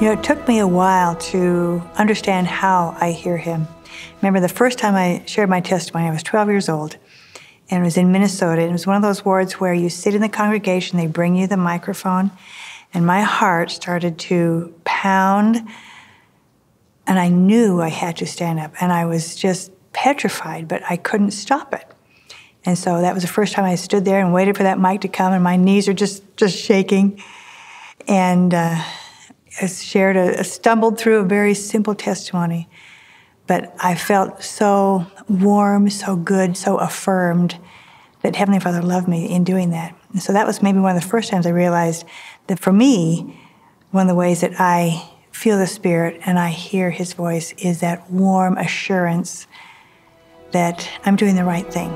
You know, it took me a while to understand how I hear him. Remember the first time I shared my testimony, I was 12 years old, and it was in Minnesota. It was one of those wards where you sit in the congregation, they bring you the microphone, and my heart started to pound, and I knew I had to stand up, and I was just petrified, but I couldn't stop it. And so that was the first time I stood there and waited for that mic to come, and my knees are just just shaking. And uh, shared a, a, stumbled through a very simple testimony, but I felt so warm, so good, so affirmed that Heavenly Father loved me in doing that. And so that was maybe one of the first times I realized that for me, one of the ways that I feel the Spirit and I hear His voice is that warm assurance that I'm doing the right thing.